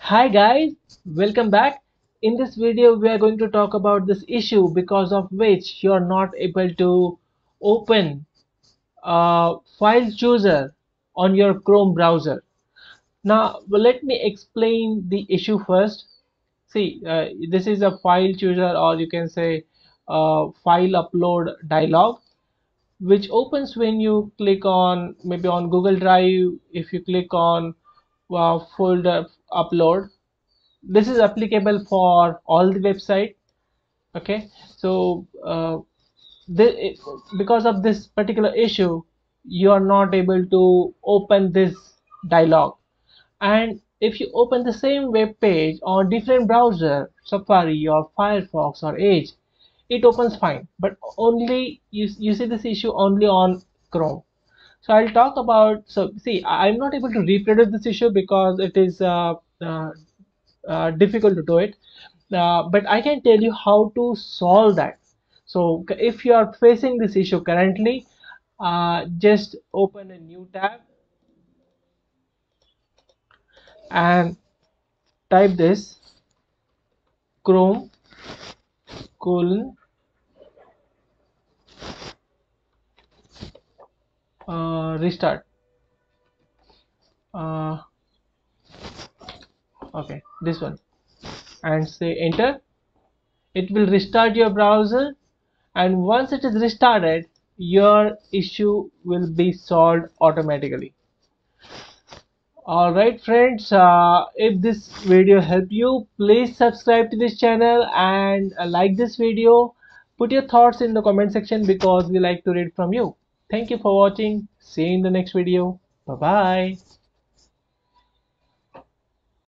Hi guys, welcome back. In this video we are going to talk about this issue because of which you are not able to open a file chooser on your Chrome browser. Now let me explain the issue first. See uh, this is a file chooser or you can say file upload dialog which opens when you click on maybe on Google Drive if you click on uh, folder upload. This is applicable for all the website okay? So uh, the, because of this particular issue you are not able to open this dialog. And if you open the same web page on different browser safari or firefox or edge it opens fine. But only you, you see this issue only on chrome so i'll talk about so see i'm not able to reproduce this issue because it is uh, uh, uh, difficult to do it. Uh, but i can tell you how to solve that. So if you are facing this issue currently uh, just open a new tab and type this chrome colon restart. Uh, okay this one. And say enter. It will restart your browser. And once it is restarted your issue will be solved automatically. Alright friends uh, if this video helped you please subscribe to this channel and uh, like this video. Put your thoughts in the comment section because we like to read from you thank you for watching. See you in the next video. Bye bye